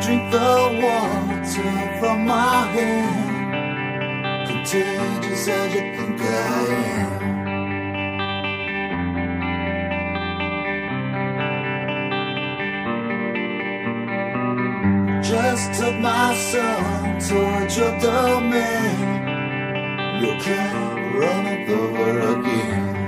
drink the water from my hand, contagious as you think I am. Just took my son towards your domain. You can't run it over again.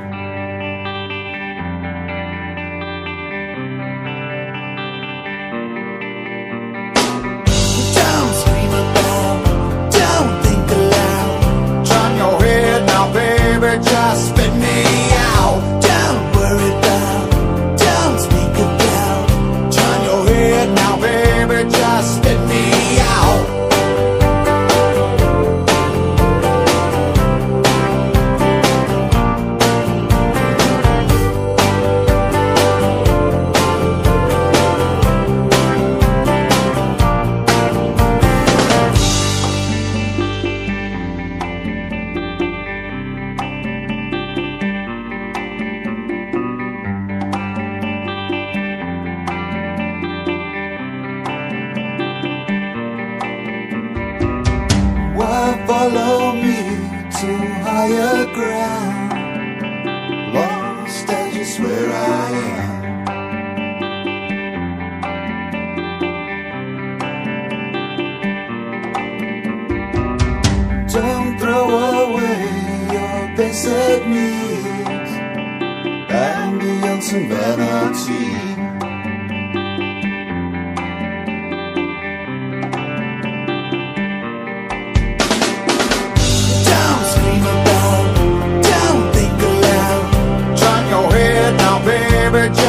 set me Ambience and vanity Down, think aloud. Turn your head now, baby.